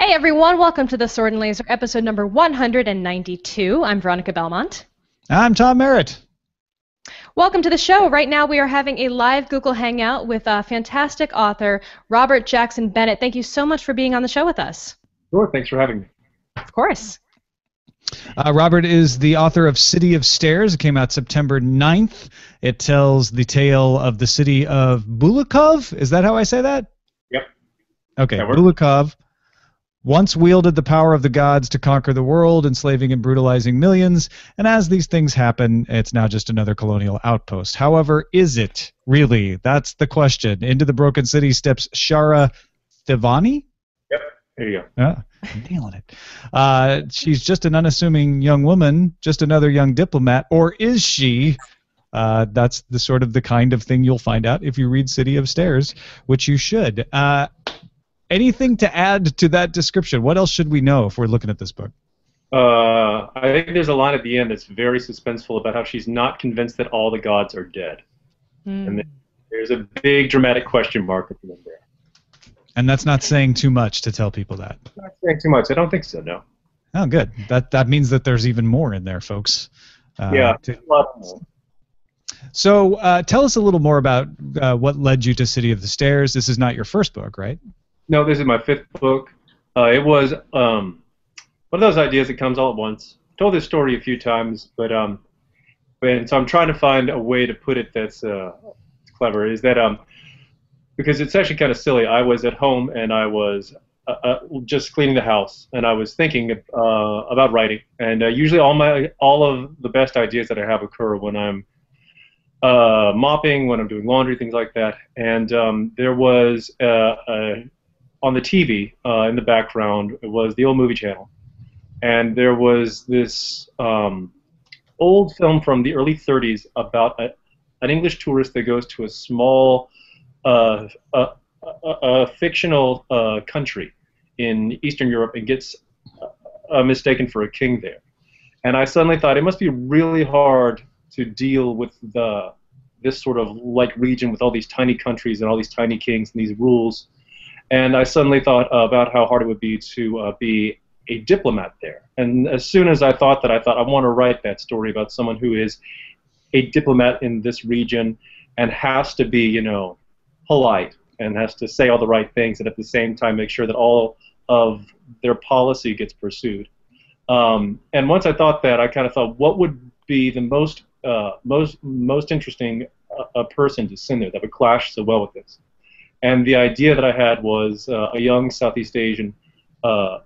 Hey everyone, welcome to the Sword and Laser episode number 192. I'm Veronica Belmont. I'm Tom Merritt. Welcome to the show. Right now we are having a live Google Hangout with a fantastic author, Robert Jackson Bennett. Thank you so much for being on the show with us. Sure, thanks for having me. Of course. Uh, Robert is the author of City of Stairs. It came out September 9th. It tells the tale of the city of Bulikov. Is that how I say that? Yep. Okay, Bulikov once wielded the power of the gods to conquer the world, enslaving and brutalizing millions, and as these things happen, it's now just another colonial outpost. However, is it really? That's the question. Into the broken city steps Shara Thivani? Yep, there you go. Yeah, nailing it. Uh, she's just an unassuming young woman, just another young diplomat, or is she? Uh, that's the sort of the kind of thing you'll find out if you read City of Stairs, which you should. Uh, anything to add to that description? What else should we know if we're looking at this book? Uh, I think there's a line at the end that's very suspenseful about how she's not convinced that all the gods are dead. Mm. And there's a big dramatic question mark at the end there. And that's not saying too much to tell people that. Not saying too much. I don't think so. No. Oh, good. That that means that there's even more in there, folks. Uh, yeah. To, so, uh, tell us a little more about uh, what led you to City of the Stairs. This is not your first book, right? No, this is my fifth book. Uh, it was um, one of those ideas that comes all at once. I told this story a few times, but um, and so I'm trying to find a way to put it that's uh, clever. Is that um, because it's actually kind of silly. I was at home and I was uh, uh, just cleaning the house, and I was thinking uh, about writing. And uh, usually, all my all of the best ideas that I have occur when I'm uh, mopping, when I'm doing laundry, things like that. And um, there was a, a on the TV uh, in the background was the old movie channel, and there was this um, old film from the early 30s about a, an English tourist that goes to a small, uh, a, a, a, fictional uh, country in Eastern Europe and gets uh, mistaken for a king there. And I suddenly thought it must be really hard to deal with the this sort of like region with all these tiny countries and all these tiny kings and these rules and I suddenly thought about how hard it would be to uh, be a diplomat there. And as soon as I thought that, I thought I want to write that story about someone who is a diplomat in this region and has to be, you know, polite and has to say all the right things and at the same time make sure that all of their policy gets pursued. Um, and once I thought that, I kind of thought, what would be the most uh, most most interesting uh, person to send there that would clash so well with this? And the idea that I had was uh, a young Southeast Asian, uh,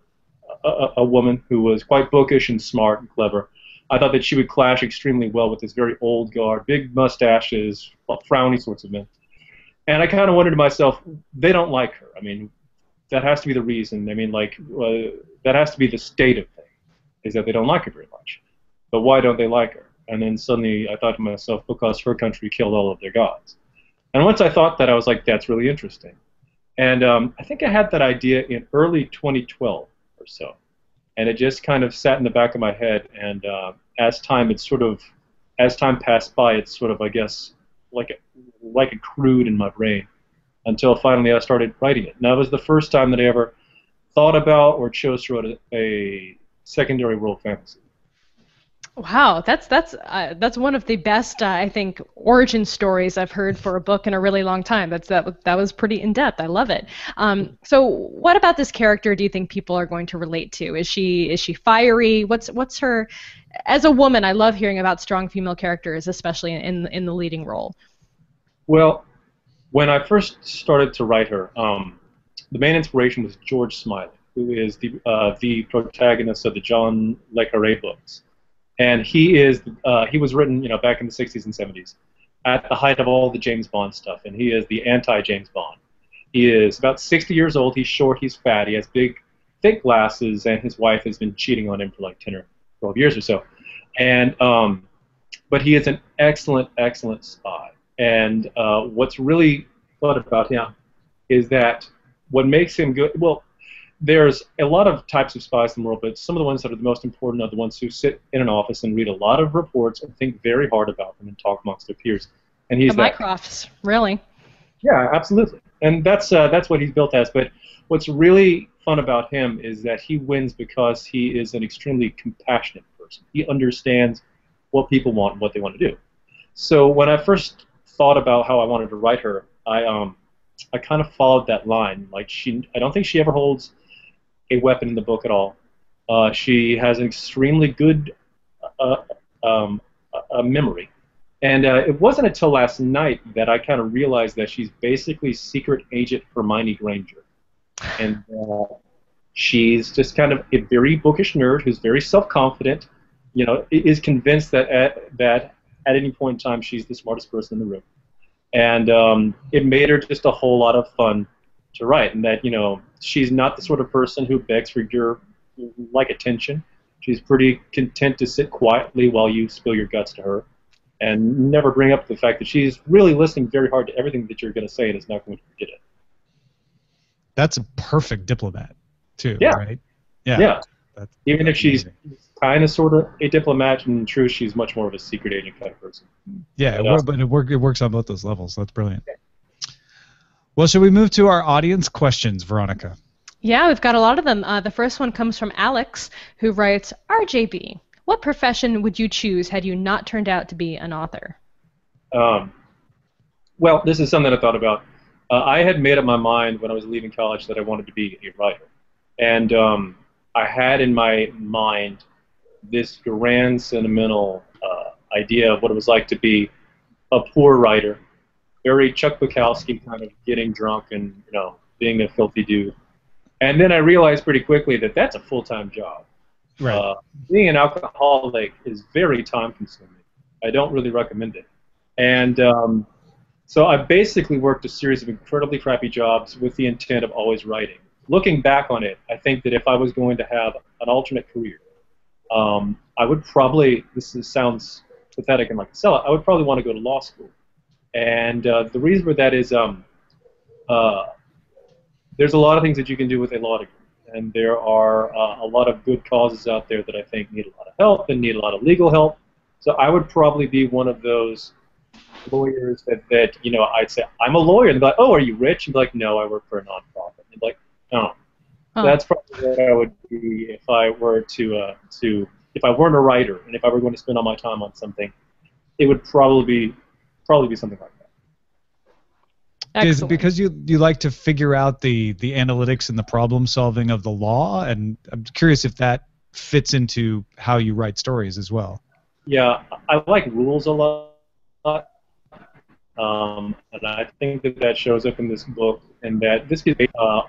a, a, woman who was quite bookish and smart and clever. I thought that she would clash extremely well with this very old guard, big mustaches, frowny sorts of men. And I kind of wondered to myself, they don't like her. I mean, that has to be the reason. I mean, like, uh, that has to be the state of things, is that they don't like her very much. But why don't they like her? And then suddenly I thought to myself, because her country killed all of their gods. And once I thought that, I was like, that's really interesting. And um, I think I had that idea in early 2012 or so. And it just kind of sat in the back of my head. And uh, as time, it's sort of, as time passed by, it's sort of, I guess, like a, like a crude in my brain until finally I started writing it. And that was the first time that I ever thought about or chose to write a, a secondary world fantasy. Wow, that's that's uh, that's one of the best uh, I think origin stories I've heard for a book in a really long time. That's that that was pretty in depth. I love it. Um, so, what about this character do you think people are going to relate to? Is she is she fiery? What's what's her? As a woman, I love hearing about strong female characters, especially in in the leading role. Well, when I first started to write her, um, the main inspiration was George Smiley, who is the uh, the protagonist of the John le Carre books and he is uh, he was written you know back in the 60s and 70s at the height of all the James Bond stuff, and he is the anti-James Bond. He is about 60 years old. He's short. He's fat. He has big, thick glasses, and his wife has been cheating on him for like 10 or 12 years or so. And um, but he is an excellent, excellent spy. And uh, what's really fun about him is that what makes him good. Well, there's a lot of types of spies in the world, but some of the ones that are the most important are the ones who sit in an office and read a lot of reports and think very hard about them and talk amongst their peers. And he's the Mycrofts, really. Yeah, absolutely. And that's uh, that's what he's built as. But what's really fun about him is that he wins because he is an extremely compassionate person. He understands what people want and what they want to do. So when I first thought about how I wanted to write her, I um, I kind of followed that line. Like she, I don't think she ever holds a weapon in the book at all. Uh, she has an extremely good uh, um, memory. And uh, it wasn't until last night that I kind of realized that she's basically secret agent Hermione Granger. And uh, she's just kind of a very bookish nerd who's very self-confident, you know, is convinced that at, that at any point in time she's the smartest person in the room. And um, it made her just a whole lot of fun to write. And that, you know, she's not the sort of person who begs for your like attention. She's pretty content to sit quietly while you spill your guts to her and never bring up the fact that she's really listening very hard to everything that you're going to say and is not going to forget it. That's a perfect diplomat, too, yeah. right? Yeah. Yeah. That's, Even that's if she's kind of sort of a diplomat, in truth, she's much more of a secret agent kind of person. Yeah, but, uh, but it, work, it works on both those levels. That's brilliant. Well, should we move to our audience questions, Veronica? Yeah, we've got a lot of them. Uh, the first one comes from Alex, who writes RJB, what profession would you choose had you not turned out to be an author? Um, well, this is something I thought about. Uh, I had made up my mind when I was leaving college that I wanted to be a writer. And um, I had in my mind this grand sentimental uh, idea of what it was like to be a poor writer, very Chuck Bukowski kind of getting drunk and you know being a filthy dude. And then I realized pretty quickly that that's a full-time job. Right. Uh, being an alcoholic is very time-consuming. I don't really recommend it. And um, so I basically worked a series of incredibly crappy jobs with the intent of always writing. Looking back on it, I think that if I was going to have an alternate career, um, I would probably, this is, sounds pathetic and like a sellout, I would probably want to go to law school. And uh, the reason for that is um, uh, there's a lot of things that you can do with a law degree, and there are uh, a lot of good causes out there that I think need a lot of help and need a lot of legal help. So I would probably be one of those lawyers that, that you know I'd say I'm a lawyer, and they're like, oh, are you rich? And be like, no, I work for a nonprofit. And be like, oh. oh. that's probably what I would be if I were to uh, to if I weren't a writer and if I were going to spend all my time on something, it would probably be probably be something like that. Excellent. Is it because you you like to figure out the the analytics and the problem solving of the law? And I'm curious if that fits into how you write stories as well. Yeah, I like rules a lot. Um, and I think that that shows up in this book, and that this is uh,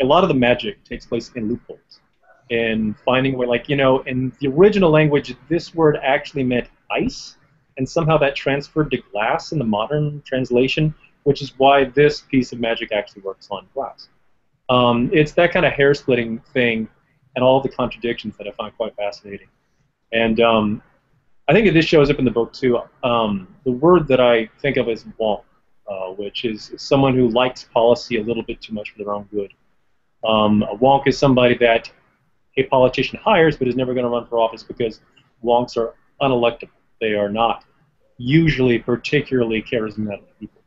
a lot of the magic takes place in loopholes, in finding where, like you know, in the original language, this word actually meant ice, and somehow that transferred to glass in the modern translation which is why this piece of magic actually works on glass. Um, it's that kind of hair splitting thing and all the contradictions that I find quite fascinating. And um, I think this shows up in the book too. Um, the word that I think of is wonk, uh, which is someone who likes policy a little bit too much for their own good. Um, a wonk is somebody that a politician hires but is never going to run for office because wonks are unelectable. They are not usually particularly charismatic people.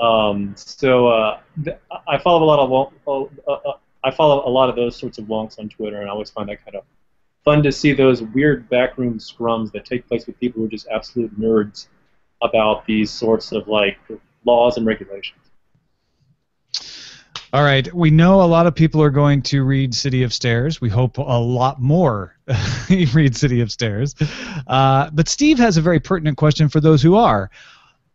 Um, so uh, I follow a lot of uh, uh, I follow a lot of those sorts of wonks on Twitter, and I always find that kind of fun to see those weird backroom scrums that take place with people who are just absolute nerds about these sorts of like laws and regulations. All right, we know a lot of people are going to read City of Stairs. We hope a lot more read City of Stairs. Uh, but Steve has a very pertinent question for those who are.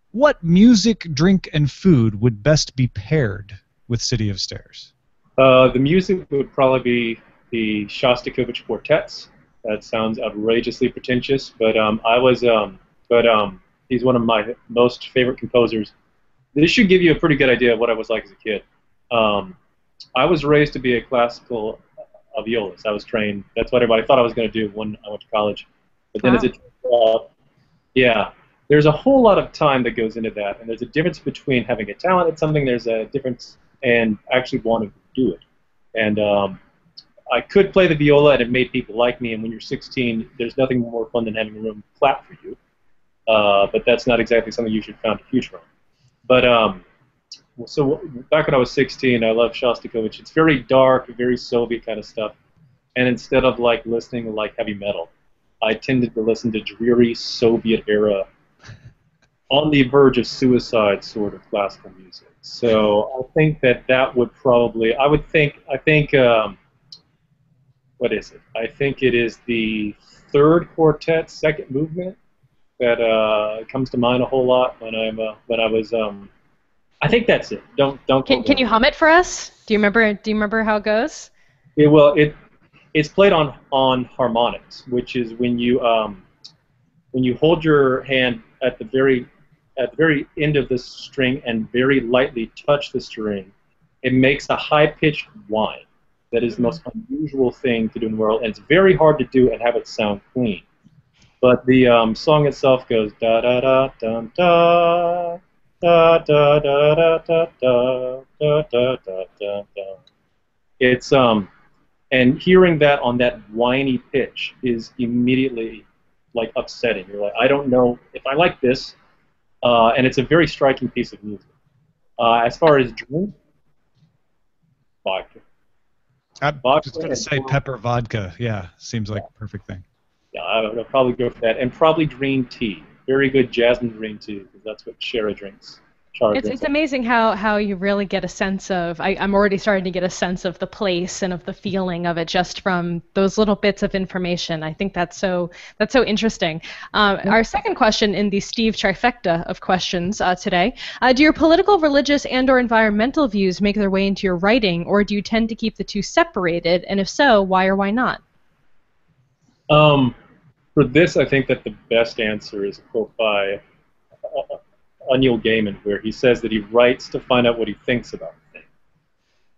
What music, drink, and food would best be paired with City of Stairs? Uh, the music would probably be the Shostakovich quartets. That sounds outrageously pretentious, but um, I was, um, but um, he's one of my most favorite composers. This should give you a pretty good idea of what I was like as a kid. Um, I was raised to be a classical a violist. I was trained. That's what everybody thought I was going to do when I went to college. But then wow. as it uh, yeah, there's a whole lot of time that goes into that, and there's a difference between having a talent at something. There's a difference and actually wanting to do it. And um, I could play the viola, and it made people like me. And when you're 16, there's nothing more fun than having a room clap for you. Uh, but that's not exactly something you should found a future on. But um, so back when I was 16, I loved Shostakovich. It's very dark, very Soviet kind of stuff. And instead of like listening to like heavy metal, I tended to listen to dreary Soviet era, on the verge of suicide sort of classical music. So I think that that would probably, I would think, I think, um, what is it? I think it is the third quartet, second movement that uh, comes to mind a whole lot when I'm uh, when I was. Um, I think that's it. Don't don't. Can, can you hum it for us? Do you remember? Do you remember how it goes? Yeah, well, it it's played on on harmonics, which is when you um, when you hold your hand at the very at the very end of the string and very lightly touch the string, it makes a high pitched whine. That is the most unusual thing to do in the world, and it's very hard to do and have it sound clean. But the um, song itself goes da da da dum da da da da da da da da da da da da. It's um, and hearing that on that whiny pitch is immediately like upsetting. You're like, I don't know if I like this, uh, and it's a very striking piece of music. Uh, as far as drink, vodka. I'm vodka just going to say pepper vodka. Yeah, seems like a perfect thing. Yeah, I would probably go for that, and probably green tea. Very good jasmine green tea because that's what Shara drinks. It's, it's amazing how, how you really get a sense of I, I'm already starting to get a sense of the place and of the feeling of it just from those little bits of information. I think that's so that's so interesting. Um, our second question in the Steve trifecta of questions uh, today: uh, Do your political, religious, and/or environmental views make their way into your writing, or do you tend to keep the two separated? And if so, why or why not? Um, for this, I think that the best answer is a quote by on Neil Gaiman where he says that he writes to find out what he thinks about things.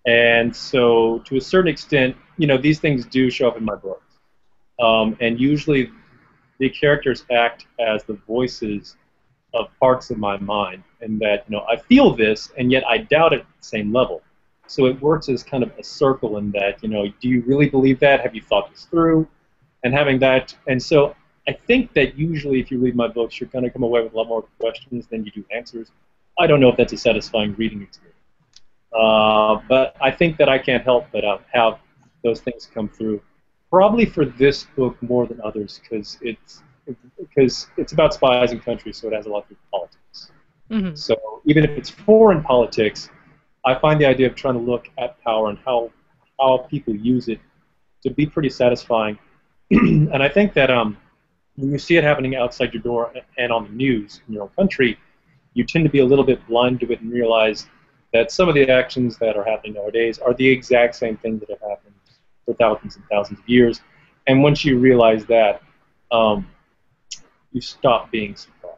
And so, to a certain extent, you know, these things do show up in my books. Um, and usually, the characters act as the voices of parts of my mind, and that you know I feel this, and yet I doubt it at the same level. So it works as kind of a circle in that you know, do you really believe that? Have you thought this through? And having that, and so I think that usually if you read my books, you're going to come away with a lot more questions than you do answers. I don't know if that's a satisfying reading experience. Uh, but I think that I can't help but uh, have those things come through. Probably for this book more than others because it's because it's about spies and countries, so it has a lot to do with politics. Mm-hmm. So even if it's foreign politics, I find the idea of trying to look at power and how how people use it to be pretty satisfying. and I think that um, when you see it happening outside your door and on the news in your own country, you tend to be a little bit blind to it and realize that some of the actions that are happening nowadays are the exact same things that have happened for thousands and thousands of years. And once you realize that, um, you stop being surprised.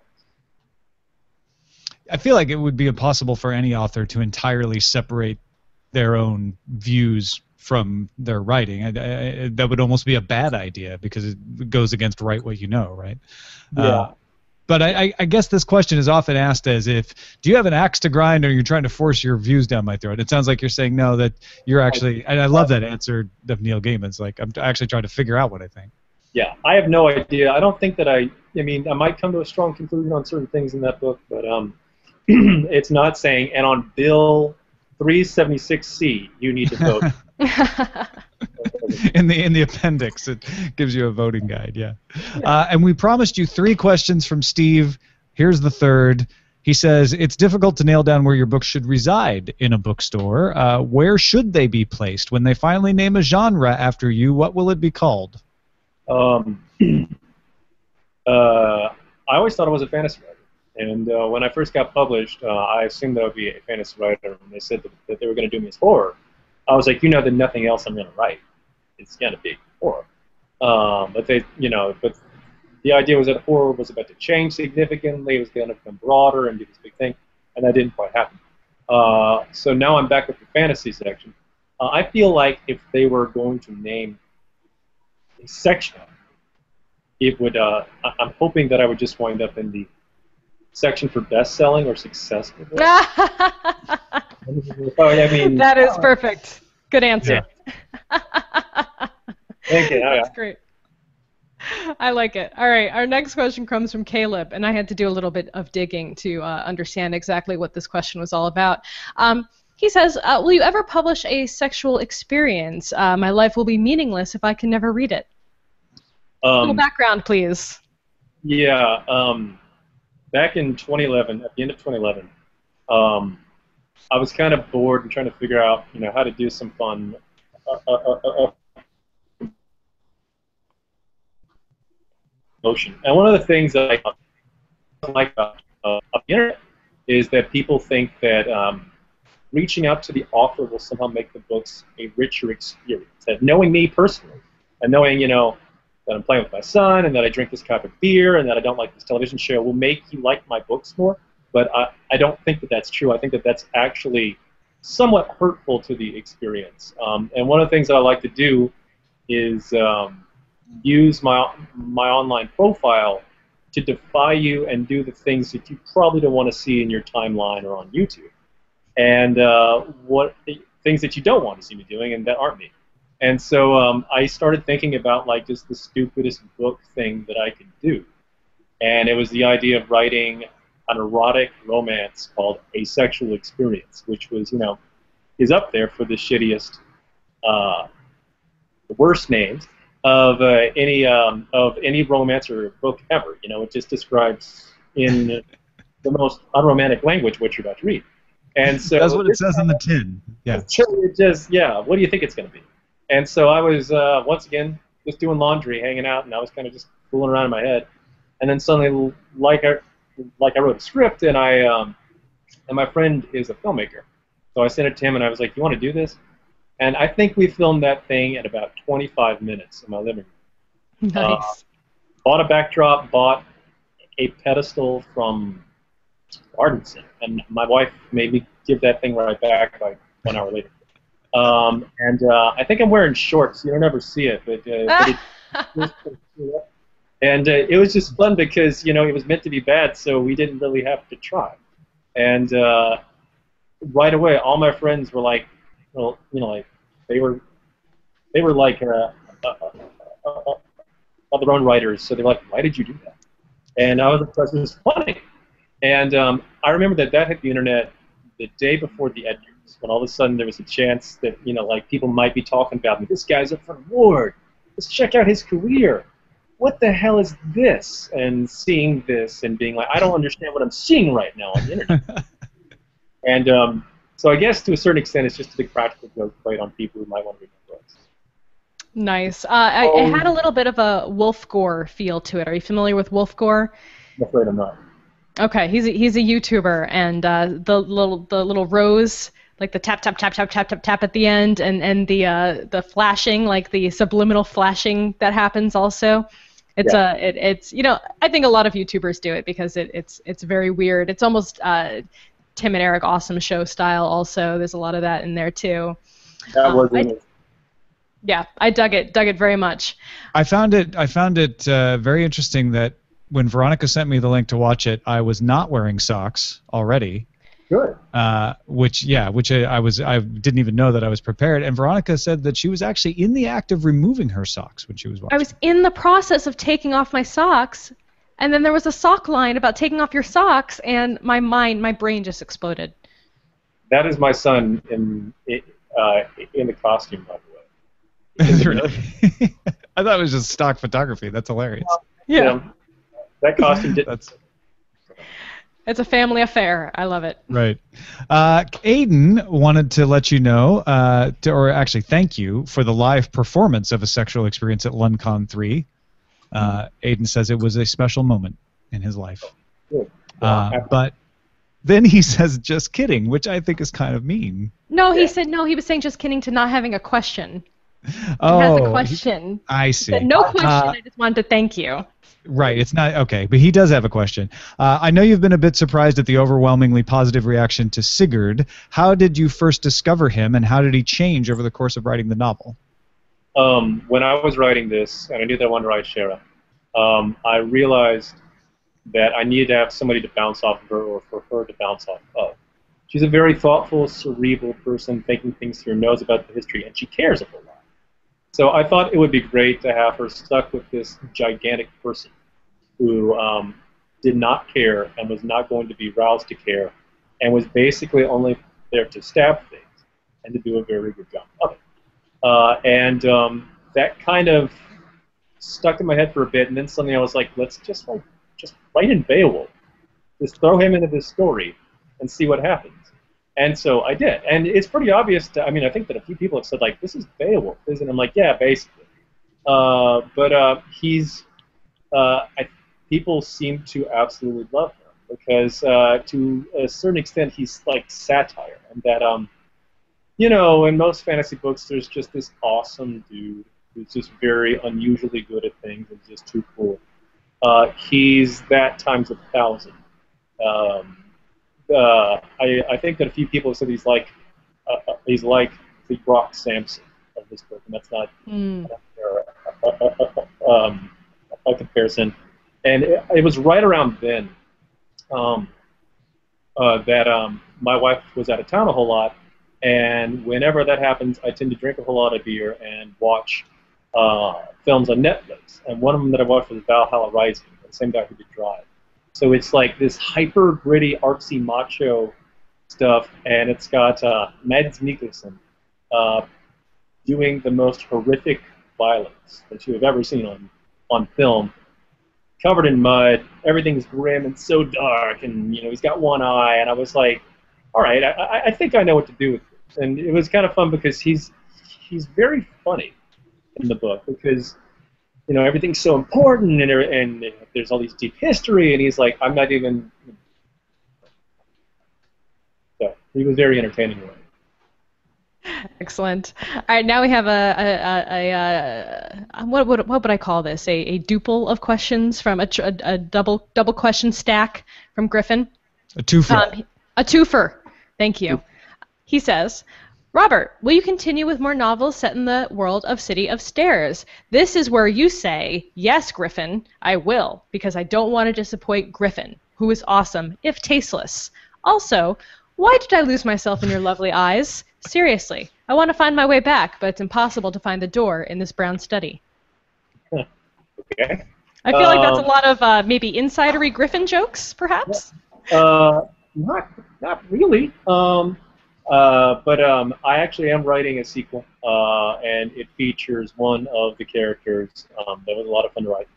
I feel like it would be impossible for any author to entirely separate their own views from their writing. I, I, that would almost be a bad idea because it goes against write what you know, right? Yeah. Uh, but I, I, guess this question is often asked as if, do you have an axe to grind, or you're trying to force your views down my throat? It sounds like you're saying no, that you're actually, and I love that answer of Neil Gaiman's. Like I'm actually trying to figure out what I think. Yeah, I have no idea. I don't think that I. I mean, I might come to a strong conclusion on certain things in that book, but um, it's not saying. And on Bill 376C, you need to vote. in the in the appendix, it gives you a voting guide. Yeah, uh, and we promised you three questions from Steve. Here's the third. He says it's difficult to nail down where your books should reside in a bookstore. Uh, where should they be placed when they finally name a genre after you? What will it be called? Um, uh, I always thought it was a fantasy writer, and uh, when I first got published, uh, I assumed that I would be a fantasy writer. And they said that, that they were going to do me as horror. I was like, you know that nothing else I'm going to write is going to be horror. Um, but they, you know, but the idea was that horror was about to change significantly. It was going to become broader and be this big thing, and that didn't quite happen. Uh, so now I'm back with the fantasy section. Uh, I feel like if they were going to name a section, it would. Uh, I'm hoping that I would just wind up in the section for best selling or successful. I mean, that is perfect. Good answer. Yeah. Thank you. That's great. I like it. All right, our next question comes from Caleb, and I had to do a little bit of digging to uh, understand exactly what this question was all about. Um, he says, uh, "Will you ever publish a sexual experience? Uh, my life will be meaningless if I can never read it." Um, a little background, please. Yeah, um, back in 2011, at the end of 2011, um, I was kind of bored and trying to figure out, you know, how to do some fun uh, uh, uh, motion. And one of the things that I like about the internet is that people think that um, reaching out to the author will somehow make the books a richer experience. That knowing me personally, and knowing, you know, that I'm playing with my son, and that I drink this cup of beer, and that I don't like this television show will make you like my books more. But I, I don't think that that's true. I think that that's actually somewhat hurtful to the experience. Um, and one of the things that I like to do is um, use my my online profile to defy you and do the things that you probably don't want to see in your timeline or on YouTube, and uh, what things that you don't want to see me doing and that aren't me. And so um, I started thinking about like just the stupidest book thing that I could do, and it was the idea of writing an erotic romance called Asexual Experience, which was you know is up there for the shittiest, uh, the worst names of uh, any um, of any romance or book ever. You know, it just describes in the most unromantic language what you're about to read. And so that's what it says in the tin. Yeah. It just yeah. What do you think it's going to be? And so I was uh, once again just doing laundry, hanging out, and I was kind of just fooling around in my head. And then suddenly, like I like I wrote a script, and I um, and my friend is a filmmaker, so I sent it to him, and I was like, "You want to do this?" And I think we filmed that thing at about 25 minutes in my living room. Nice. Uh, bought a backdrop, bought a pedestal from Garden Center, and my wife made me give that thing right back like one hour later. Um, and uh, I think I'm wearing shorts. You don't ever see it, but, uh, but it, and uh, it was just fun because you know it was meant to be bad, so we didn't really have to try. And uh, right away, all my friends were like, well, you know, like they were they were like uh, uh, uh, uh, their own writers, so they're like, why did you do that? And I was like, it was funny. And um, I remember that that hit the internet the day before the Edgars, when all of a sudden there was a chance that you know, like people might be talking about me. This guy's up for an award. Let's check out his career. What the hell is this? And seeing this and being like, I don't understand what I'm seeing right now on the internet. and um, so I guess to a certain extent, it's just a big practical joke played on people who might want to read my books. Nice. Uh, I, um, it had a little bit of a Wolfgore feel to it. Are you familiar with Wolfgore? I'm afraid I'm not. Okay, he's a, he's a YouTuber, and uh, the little the little rose, like the tap tap tap tap tap tap tap at the end, and and the uh, the flashing, like the subliminal flashing that happens also. It's yeah. a it, it's you know I think a lot of YouTubers do it because it, it's it's very weird. It's almost uh, Tim and Eric Awesome Show style. Also, there's a lot of that in there too. That um, was I, yeah, I dug it, dug it very much. I found it, I found it uh, very interesting that when Veronica sent me the link to watch it, I was not wearing socks already. Good. Uh, which yeah, which I, I, was I didn't even know that I was prepared. And Veronica said that she was actually in the act of removing her socks when she was watching. I was in the process of taking off my socks and then there was a sock line about taking off your socks, and my mind, my brain just exploded. That is my son in uh, in the costume, by the way. really? I thought it was just stock photography. That's hilarious. yeah. yeah. That costume did. That's. It's a family affair. I love it. Right. Uh, Aiden wanted to let you know, uh, to, or actually thank you for the live performance of a sexual experience at Loncon 3 uh, Aiden says it was a special moment in his life. Uh, but then he says, "Just kidding," which I think is kind of mean. No, he said no. He was saying just kidding to not having a question. Oh, he has a question. I see. Said, no question. Uh, I just wanted to thank you. Right. It's not okay, but he does have a question. Uh, I know you've been a bit surprised at the overwhelmingly positive reaction to Sigrud. How did you first discover him, and how did he change over the course of writing the novel? um, when I was writing this, and I knew that I wanted to write Shara, um, I realized that I needed to have somebody to bounce off of her or for her to bounce off of. She's a very thoughtful, cerebral person, thinking things through, knows about the history, and she cares a whole lot. So I thought it would be great to have her stuck with this gigantic person who um, did not care and was not going to be roused to care and was basically only there to stab things and to do a very good job of it. Uh, and um, that kind of stuck in my head for a bit, and then suddenly I was like, let's just like just write in Beowulf, just throw him into this story and see what happens. And so I did, and it's pretty obvious. To, I mean, I think that a few people have said like, "This is Beowulf," isn't? it? I'm like, yeah, basically. Uh, but uh, he's, uh, I, people seem to absolutely love him because, uh, to a certain extent, he's like satire, and that um, you know, in most fantasy books, there's just this awesome dude who's just very unusually good at things and just too cool. Uh, he's that times a thousand. Um, uh, I, I think that a few people have said he's like uh, uh he's like the Brock Samson of this book, and that's not mm. a, um, a, comparison. And it, it, was right around then um, uh, that um, my wife was out of town a whole lot, and whenever that happens, I tend to drink a whole lot of beer and watch uh, films on Netflix. And one of them that I watched was Valhalla Rising, the same guy who did Drive. So it's like this hyper gritty, artsy, macho stuff, and it's got uh, Mads Mikkelsen uh, doing the most horrific violence that you have ever seen on on film. Covered in mud, everything's grim and so dark, and you know he's got one eye, and I was like, all right, I, I think I know what to do with this, and it was kind of fun because he's he's very funny in the book because you know everything's so important and and there's all these deep history and he's like I'm not even so he was very entertaining Excellent. All right, now we have a, a, a, a, what, what what would I call this? A, a duple of questions from a, a, a double double question stack from Griffin. A twofer. Um, a twofer. Thank you. He says, Robert, will you continue with more novels set in the world of City of Stairs? This is where you say, Yes, Griffin, I will, because I don't want to disappoint Griffin, who is awesome, if tasteless. Also, why did I lose myself in your lovely eyes? Seriously, I want to find my way back, but it's impossible to find the door in this brown study. Okay. I feel um, like that's a um, lot of uh, maybe insidery Griffin jokes, perhaps. Uh, not, not really. Um, uh, but um, I actually am writing a sequel, uh, and it features one of the characters um, that was a lot of fun to write.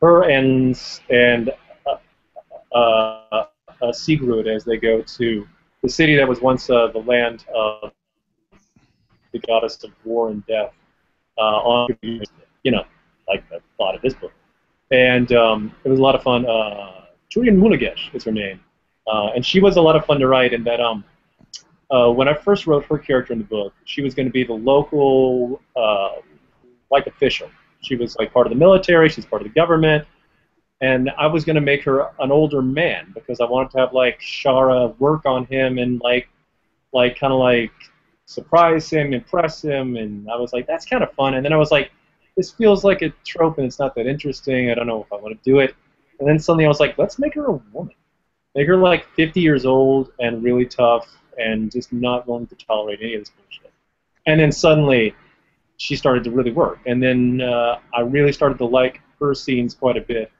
Her and and uh, uh, uh Sigrud as they go to the city that was once the land of the goddess of war and death. on you know, like the plot of this book, and um, it was a lot of fun. Turyin Mulaghesh is her name, and she was a lot of fun to write. And that um, uh, when I first wrote her character in the book, she was going to be the local, uh, like official. She was like part of the military. She's part of the government, and I was going to make her an older man because I wanted to have like Shara work on him and like, like kind of like surprise him, impress him, and I was like, that's kind of fun. And then I was like, this feels like a trope and it's not that interesting. I don't know if I want to do it. And then suddenly I was like, let's make her a woman. Make her like 50 years old and really tough and just not willing to tolerate any of this bullshit. And then suddenly, she started to really work. And then uh, I really started to like her scenes quite a bit.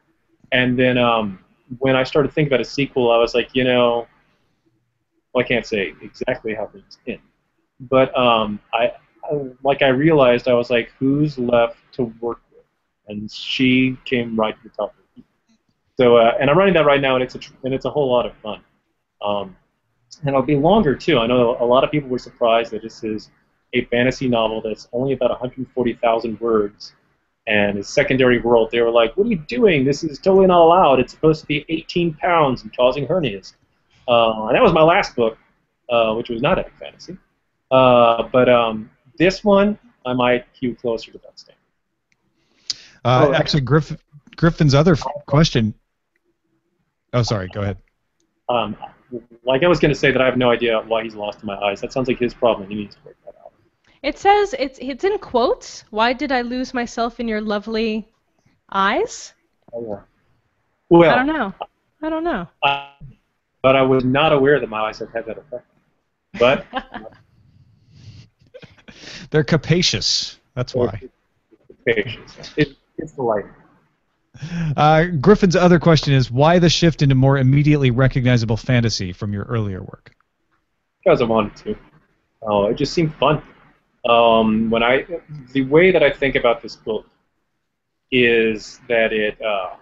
And then um, when I started thinking about a sequel, I was like, you know, well, I can't say exactly how things end, but um, I, I, like I realized I was like, who's left to work with? And she came right to the top. So, uh, and I'm running that right now, and it's a tr- and it's a whole lot of fun. Um, and it'll be longer too. I know a lot of people were surprised that this is a fantasy novel that's only about 140,000 words and a secondary world. They were like, "What are you doing? This is totally not allowed. It's supposed to be 18 pounds and causing hernias." Uh, and that was my last book, uh, which was not epic fantasy. Uh, but um, this one, I might hew closer to that standard. Uh, oh, actually, Griff, Griffin's other f- question. Oh, sorry. Go ahead. Um, like I was going to say that I have no idea why he's lost in my eyes. That sounds like his problem. He needs to work that out. It says it's it's in quotes. Why did I lose myself in your lovely eyes? Oh, yeah. Well, I don't know. I don't know. Uh, but I was not aware that my eyes had had that effect. But they're capacious. That's why. patience. It, it's delightful. Uh, Griffin's other question is why the shift into more immediately recognizable fantasy from your earlier work? Because I wanted to. Oh, it just seemed fun. Um, when I, the way that I think about this book is that it, uh,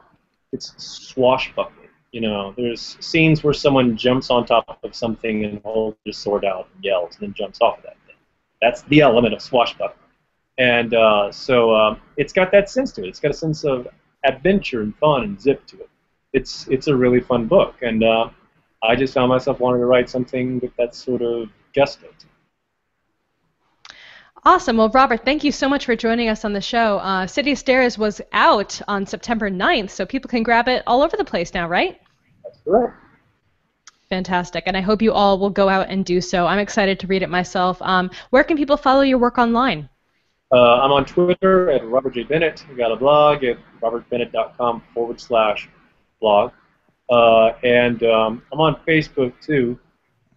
it's swashbuckling. You know, there's scenes where someone jumps on top of something and holds his sword out and yells, and then jumps off of that thing. That's the element of swashbuckling. And uh, so um, it's got that sense to it. It's got a sense of adventure and fun and zip to it. It's it's a really fun book, and uh, I just found myself wanting to write something with that sort of gusto. Awesome. Well, Robert, thank you so much for joining us on the show. Uh, City of Stairs was out on September 9th, so people can grab it all over the place now, right? That's correct. Fantastic. And I hope you all will go out and do so. I'm excited to read it myself. Um, where can people follow your work online? Uh, I'm on Twitter at Robert J. Bennett. We got a blog at robertbennett.com forward slash blog. Uh, and um, I'm on Facebook too.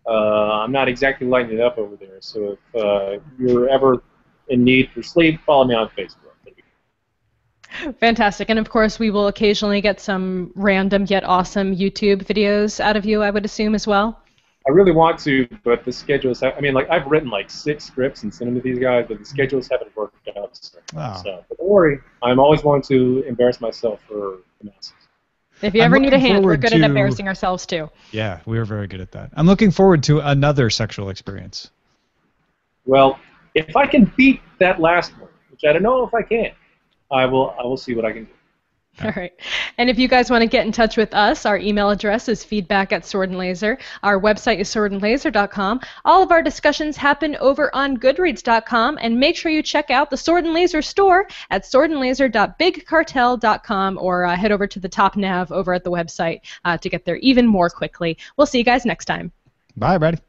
Uh, I'm not exactly lighting it up over there, so if uh, you're ever in need for sleep, follow me on Facebook. Fantastic. And of course, we will occasionally get some random yet awesome YouTube videos out of you, I would assume, as well. I really want to, but the schedules. I mean, like I've written like six scripts and sent them to these guys, but the mm-hmm. schedules haven't worked out. So, Wow. so but don't worry, I'm always going to embarrass myself for the masses. If you I'm ever need a hand, we're forward good at embarrassing ourselves too. Yeah, we are very good at that. I'm looking forward to another sexual experience. Well, if I can beat that last one, which I don't know if I can, I will. I will see what I can do. All right. And if you guys want to get in touch with us, our email address is feedback at Sword and Laser. Our website is swordandlaser.com. All of our discussions happen over on goodreads.com. And make sure you check out the Sword and Laser store at swordandlaser.bigcartel.com or uh, head over to the top nav over at the website uh, to get there even more quickly. We'll see you guys next time. Bye, everybody.